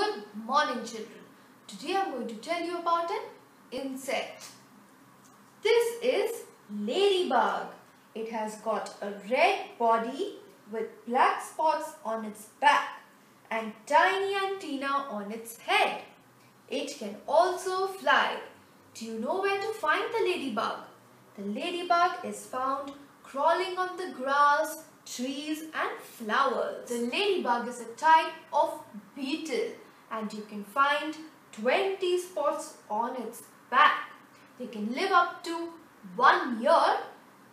Good morning children. Today I am going to tell you about an insect. This is ladybug. It has got a red body with black spots on its back and tiny antenna on its head. It can also fly. Do you know where to find the ladybug? The ladybug is found crawling on the grass, trees and flowers. The ladybug is a type of beetle and you can find 20 spots on its back. They can live up to one year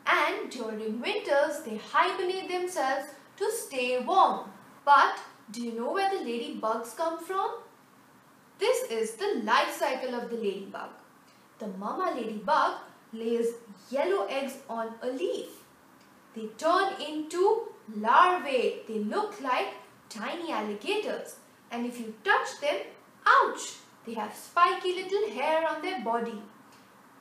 and during winters they hibernate themselves to stay warm. But do you know where the ladybugs come from? This is the life cycle of the ladybug. The mama ladybug lays yellow eggs on a leaf. They turn into larvae. They look like tiny alligators. And if you touch them, ouch, they have spiky little hair on their body.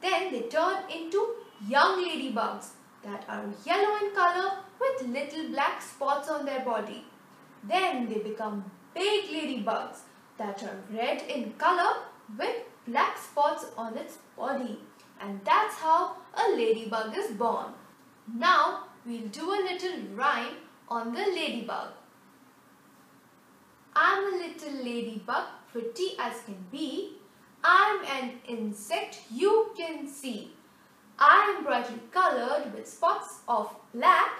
Then they turn into young ladybugs that are yellow in color with little black spots on their body. Then they become big ladybugs that are red in color with black spots on its body. And that's how a ladybug is born. Now we'll do a little rhyme on the ladybug. Little ladybug, pretty as can be. I'm an insect you can see. I am brightly colored with spots of black.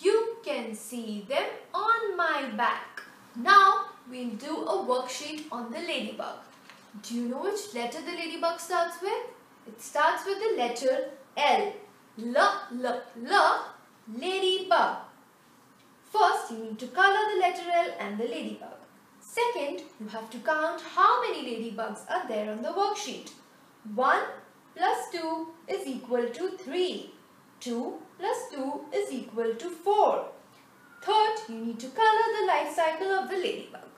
You can see them on my back. Now we'll do a worksheet on the ladybug. Do you know which letter the ladybug starts with? It starts with the letter L. L, L, L, ladybug. First, you need to color the letter L and the ladybug. Second, you have to count how many ladybugs are there on the worksheet. 1 plus 2 is equal to 3. 2 plus 2 is equal to 4. Third, you need to color the life cycle of the ladybug.